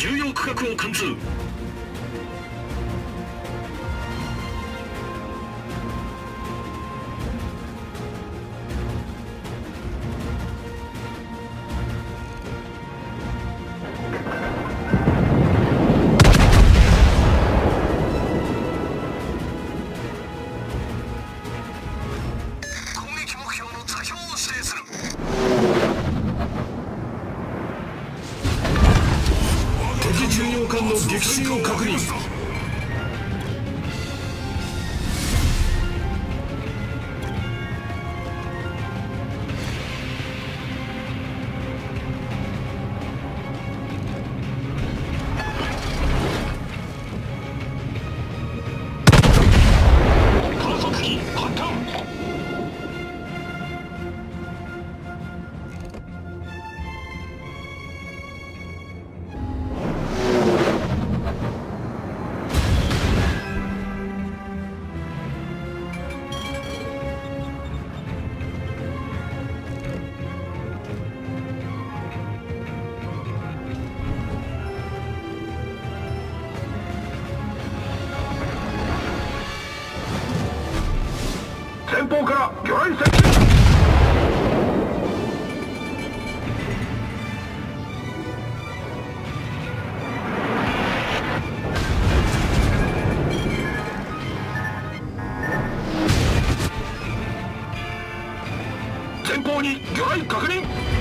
重要区画を貫通。撃進を確認。前方から魚雷接近前方に魚雷確認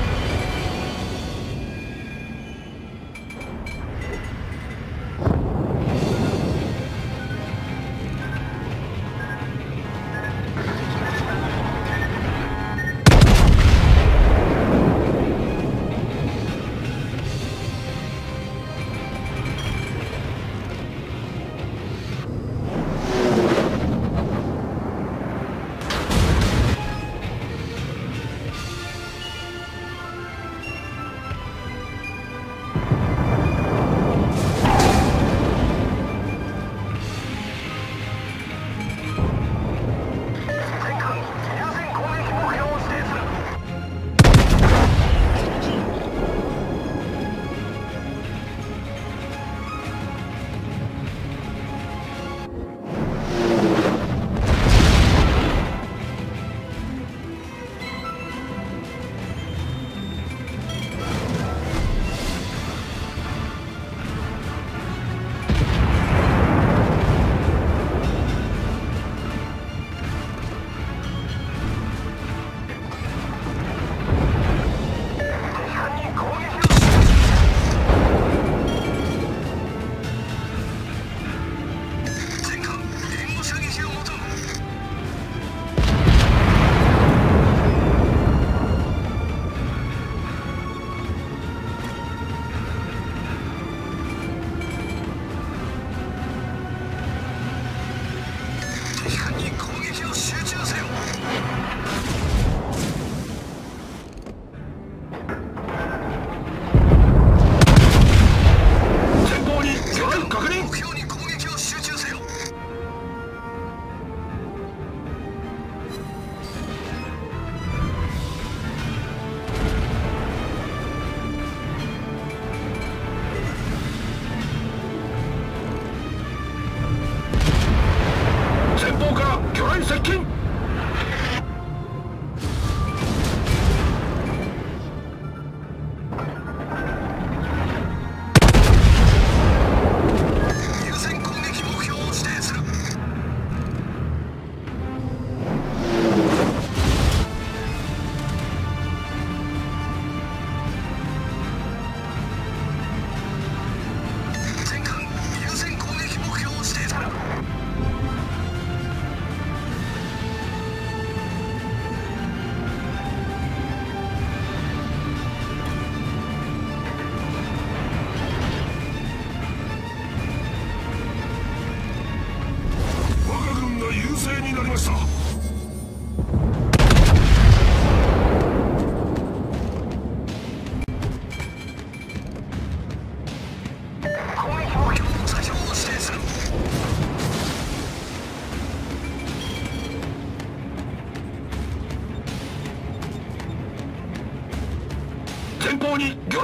One second.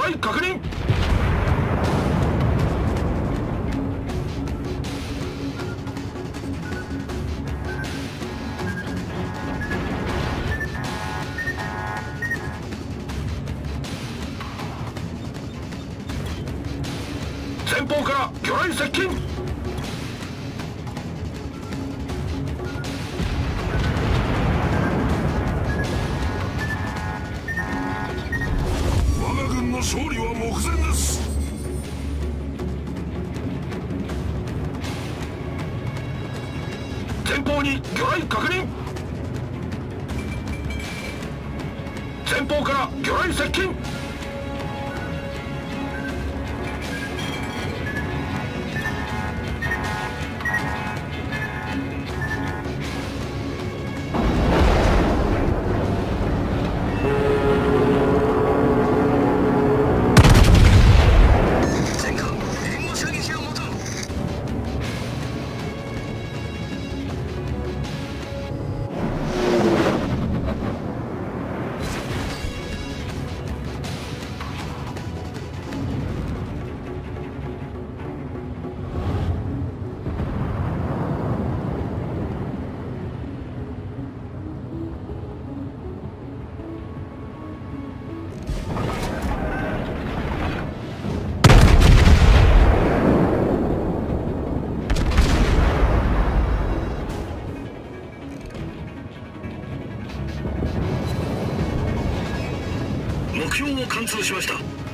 は確認。前方から魚雷接近。に魚雷確認。前方から魚雷接近。目標を貫通しました。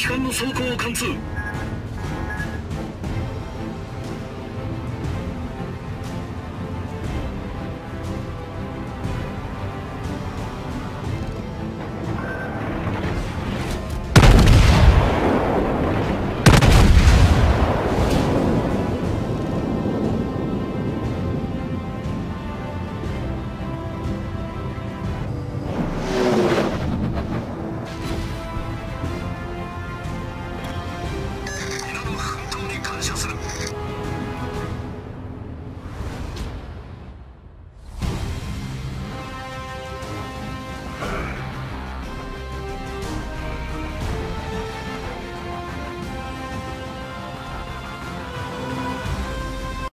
機関の装甲を貫通。